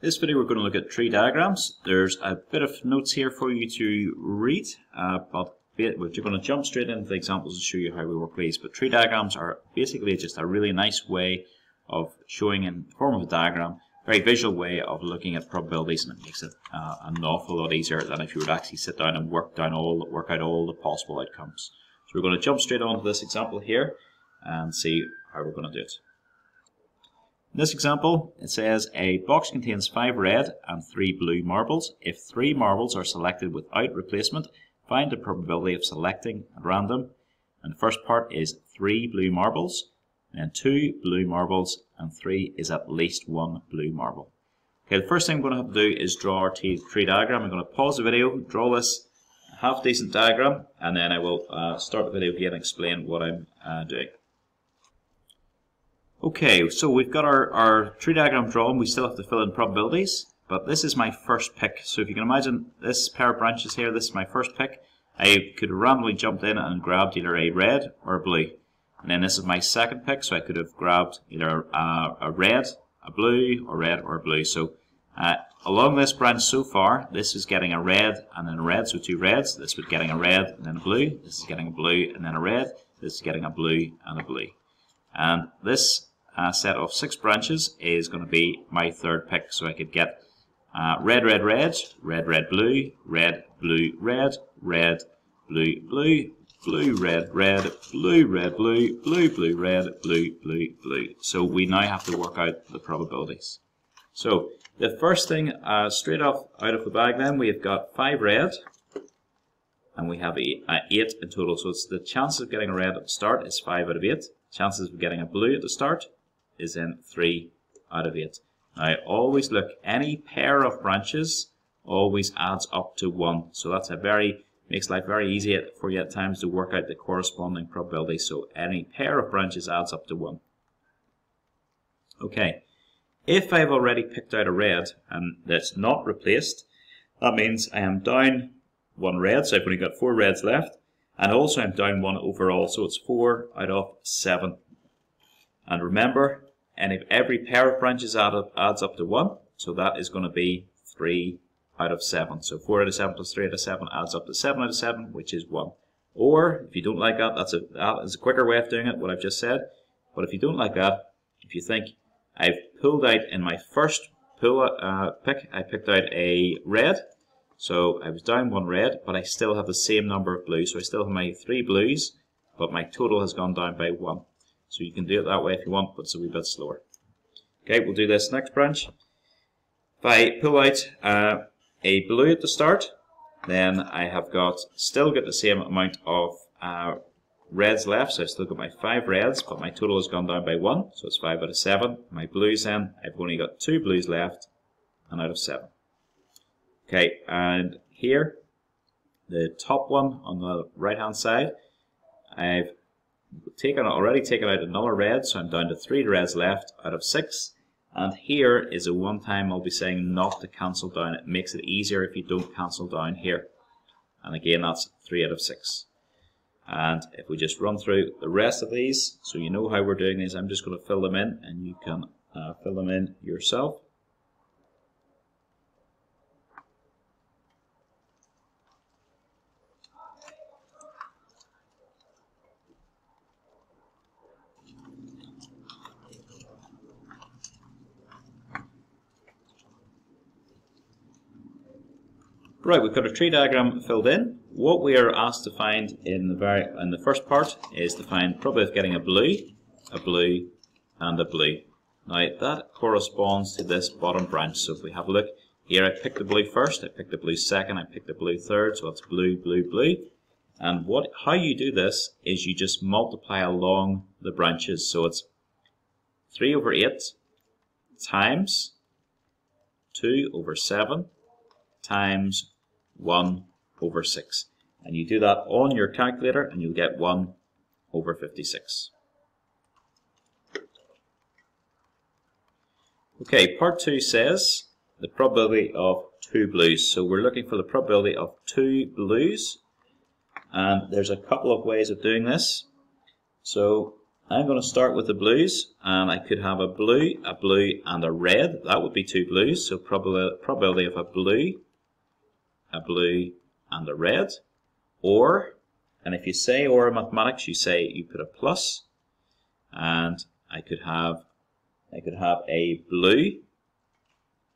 This video we're going to look at tree diagrams. There's a bit of notes here for you to read, uh, but we're just going to jump straight into the examples to show you how we work these. But tree diagrams are basically just a really nice way of showing in the form of a diagram, a very visual way of looking at probabilities, and it makes it uh, an awful lot easier than if you would actually sit down and work down all work out all the possible outcomes. So we're going to jump straight onto this example here and see how we're going to do it. In this example, it says a box contains five red and three blue marbles. If three marbles are selected without replacement, find the probability of selecting at random. And the first part is three blue marbles, and then two blue marbles, and three is at least one blue marble. Okay, the first thing I'm going to have to do is draw our tree diagram. I'm going to pause the video, draw this half decent diagram, and then I will uh, start the video again and explain what I'm uh, doing. Okay, so we've got our, our tree diagram drawn. We still have to fill in probabilities, but this is my first pick. So if you can imagine this pair of branches here, this is my first pick. I could have randomly jumped in and grabbed either a red or a blue. And then this is my second pick, so I could have grabbed either a, a red, a blue, or red, or blue. So uh, along this branch so far, this is getting a red and then a red, so two reds. This is getting a red and then a blue. This is getting a blue and then a red. This is getting a blue and a blue. And this uh, set of six branches is going to be my third pick. So I could get uh, red, red, red, red, red, blue, red, blue, red, red, blue, blue, blue, red, red, blue, red, blue, blue, blue, red, blue, blue, blue. So we now have to work out the probabilities. So the first thing, uh, straight off out of the bag then, we have got five red, and we have eight, uh, eight in total. So it's the chances of getting a red at the start is five out of eight. Chances of getting a blue at the start is in 3 out of 8. Now always look, any pair of branches always adds up to 1. So that's a very, makes life very easy for you at times to work out the corresponding probability. So any pair of branches adds up to 1. Okay, if I've already picked out a red and that's not replaced, that means I am down one red, so I've only got four reds left, and also I'm down one overall, so it's four out of seven. And remember, and if every pair of branches add up, adds up to 1, so that is going to be 3 out of 7. So 4 out of 7 plus 3 out of 7 adds up to 7 out of 7, which is 1. Or, if you don't like that, that's a, that is a quicker way of doing it, what I've just said. But if you don't like that, if you think, I've pulled out in my first pull uh, pick, I picked out a red. So I was down one red, but I still have the same number of blues. So I still have my three blues, but my total has gone down by one. So you can do it that way if you want, but it's a wee bit slower. Okay, we'll do this next branch. If I pull out uh, a blue at the start, then I have got still got the same amount of uh, reds left, so I've still got my five reds, but my total has gone down by one, so it's five out of seven. My blues then, I've only got two blues left, and out of seven. Okay, and here, the top one on the right hand side, I've taken already taken out another red, so I'm down to three reds left out of six. And here is a one time I'll be saying not to cancel down. It makes it easier if you don't cancel down here. And again, that's three out of six. And if we just run through the rest of these, so you know how we're doing these, I'm just going to fill them in and you can uh, fill them in yourself. Right, we've got a tree diagram filled in. What we are asked to find in the very in the first part is to find probability of getting a blue, a blue, and a blue. Now that corresponds to this bottom branch. So if we have a look here, I picked the blue first, I picked the blue second, I picked the blue third, so it's blue, blue, blue. And what how you do this is you just multiply along the branches. So it's 3 over 8 times 2 over 7 times 1 over 6. And you do that on your calculator and you'll get 1 over 56. Okay, part 2 says the probability of two blues. So we're looking for the probability of two blues. And there's a couple of ways of doing this. So I'm going to start with the blues, and I could have a blue, a blue, and a red. That would be two blues, so probability of a blue, a blue, and a red. Or, and if you say or in mathematics, you say you put a plus, and I could have, I could have a blue,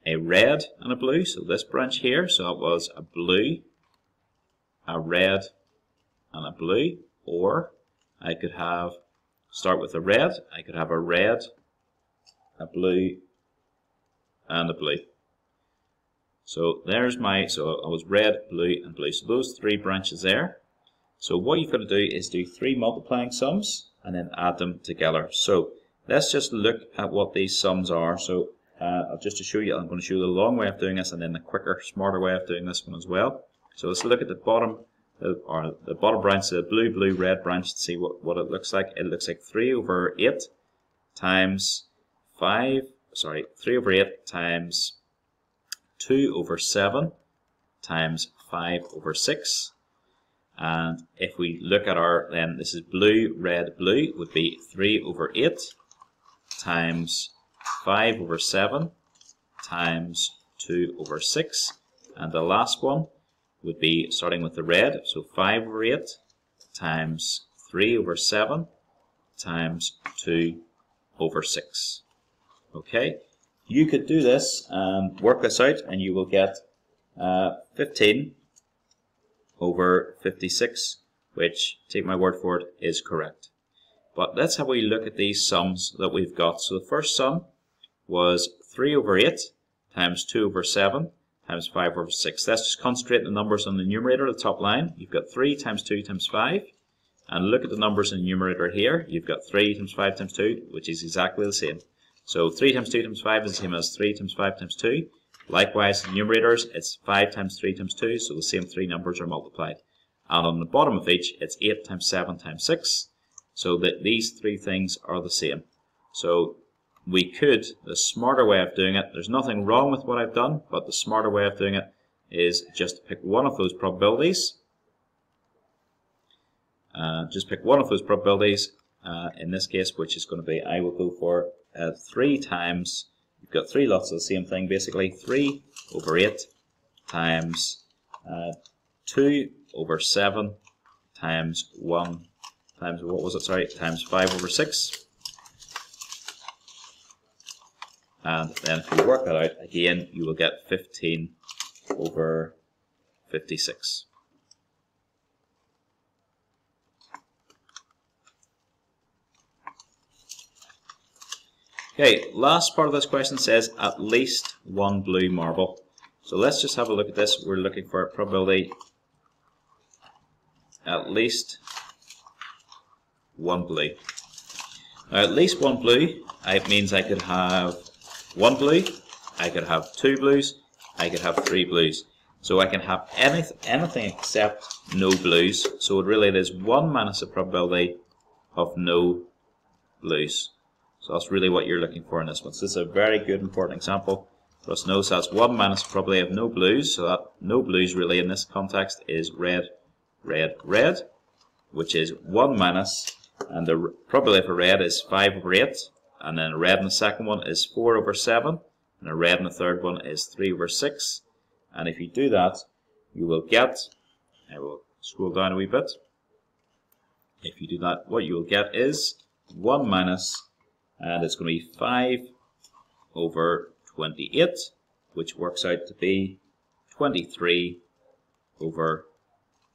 a red, and a blue. So this branch here, so it was a blue, a red, and a blue. Or I could have start with a red. I could have a red, a blue, and a blue. So there's my, so I was red, blue, and blue. So those three branches there. So what you've got to do is do three multiplying sums and then add them together. So let's just look at what these sums are. So uh, I'll just to show you, I'm going to show you the long way of doing this and then the quicker, smarter way of doing this one as well. So let's look at the bottom or the bottom branch, the blue, blue, red branch to see what, what it looks like. It looks like 3 over 8 times 5, sorry, 3 over 8 times 2 over 7 times 5 over 6. And if we look at our, then this is blue, red, blue, would be 3 over 8 times 5 over 7 times 2 over 6. And the last one would be starting with the red, so 5 over 8 times 3 over 7 times 2 over 6. Okay, you could do this and work this out and you will get uh, 15 over 56, which, take my word for it, is correct. But let's have a look at these sums that we've got. So the first sum was 3 over 8 times 2 over 7 times 5 over 6. Let's just concentrate the numbers on the numerator, the top line. You've got 3 times 2 times 5. And look at the numbers in the numerator here. You've got 3 times 5 times 2, which is exactly the same. So 3 times 2 times 5 is the same as 3 times 5 times 2. Likewise, in numerators, it's 5 times 3 times 2, so the same three numbers are multiplied. And on the bottom of each, it's 8 times 7 times 6, so that these three things are the same. So we could, the smarter way of doing it, there's nothing wrong with what I've done, but the smarter way of doing it is just to pick one of those probabilities. Uh, just pick one of those probabilities, uh, in this case, which is going to be, I will go for uh, 3 times, you've got three lots of the same thing, basically. 3 over 8 times uh, 2 over 7 times 1 times, what was it, sorry, times 5 over 6 and then if you work that out again you will get 15 over 56. Okay, last part of this question says at least one blue marble. So let's just have a look at this. We're looking for a probability at least one blue. Now at least one blue, uh, it means I could have one blue, I could have two blues, I could have three blues. So I can have anything, anything except no blues. So it really is 1 minus the probability of no blues. So that's really what you're looking for in this one. So this is a very good important example for us to. So that's 1 minus probably of no blues. So that no blues really in this context is red, red, red, which is 1 minus, and the probability for red is 5 over 8 and then a red in the second one is 4 over 7 and a red in the third one is 3 over 6 and if you do that you will get I will scroll down a wee bit if you do that what you will get is 1 minus Uh, and it's going to be 5 over 28 which works out to be 23 over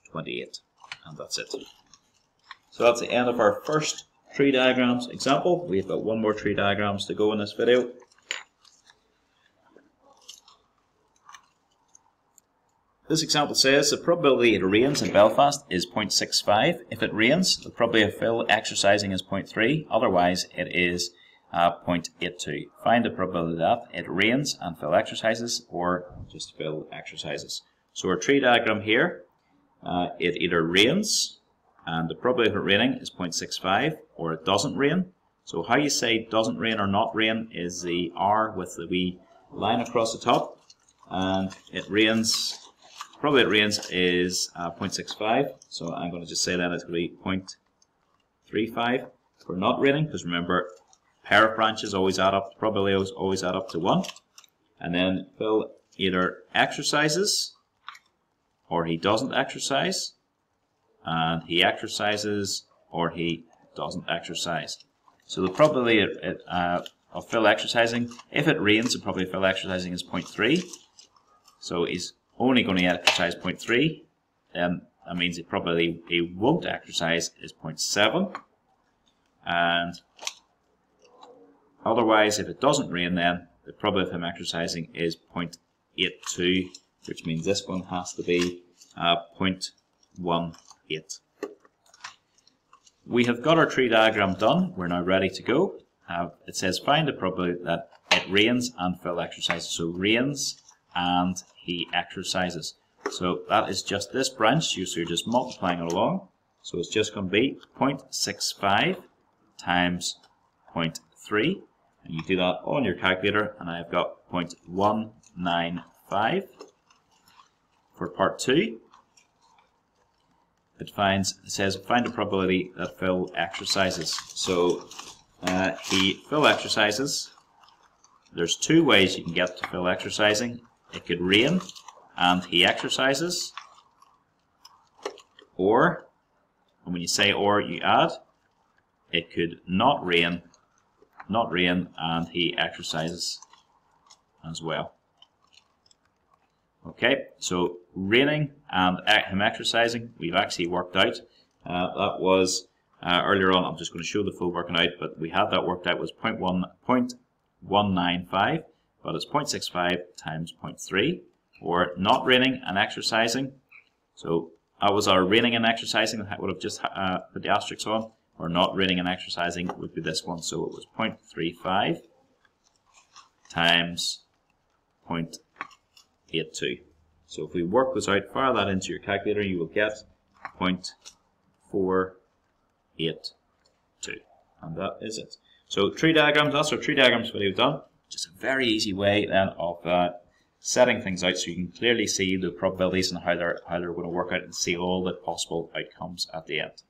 28 and that's it so that's the end of our first tree diagrams example. We've got one more tree diagrams to go in this video. This example says the probability it rains in Belfast is 0.65. If it rains, the probability of Phil exercising is 0.3. Otherwise, it is uh, 0.82. Find the probability that it rains and Phil exercises or just Phil exercises. So our tree diagram here, uh, it either rains and the probability of it raining is 0.65 or it doesn't rain. So how you say doesn't rain or not rain is the R with the wee line across the top and it rains, probably it rains is uh, 0.65 so I'm going to just say that it's going to be 0.35 for not raining, because remember, pair of branches always add up, probability always add up to 1. And then Phil either exercises or he doesn't exercise, and he exercises or he doesn't exercise. So the probability uh, of Phil exercising, if it rains, the probability of Phil exercising is 0.3. So he's only going to exercise 0.3. Then that means he probably he won't exercise is 0.7. And otherwise, if it doesn't rain, then the probability of him exercising is 0.82, which means this one has to be uh, 0.18. We have got our tree diagram done. We're now ready to go. Uh, it says find the probability that it rains and Phil exercises. So rains and he exercises. So that is just this branch. So you're just multiplying it along. So it's just going to be 0.65 times 0.3. And you do that on your calculator and I've got 0.195 for part 2 it finds it says find the probability that Phil exercises. So uh, he Phil exercises. There's two ways you can get to Phil exercising. It could rain and he exercises, or and when you say or you add, it could not rain, not rain and he exercises as well. Okay, so raining and him exercising, we've actually worked out. Uh, that was uh, earlier on, I'm just going to show the full working out, but we had that worked out was 0.1, 0.195, but it's 0.65 times 0.3, or not raining and exercising. So that was our raining and exercising, that would have just uh, put the asterisk on, or not raining and exercising would be this one, so it was 0.35 times 0.82. So if we work this out, fire that into your calculator, you will get 0.482. And that is it. So tree diagrams, that's our tree diagrams video done. Just a very easy way then of uh, setting things out so you can clearly see the probabilities and how they're, how they're going to work out and see all the possible outcomes at the end.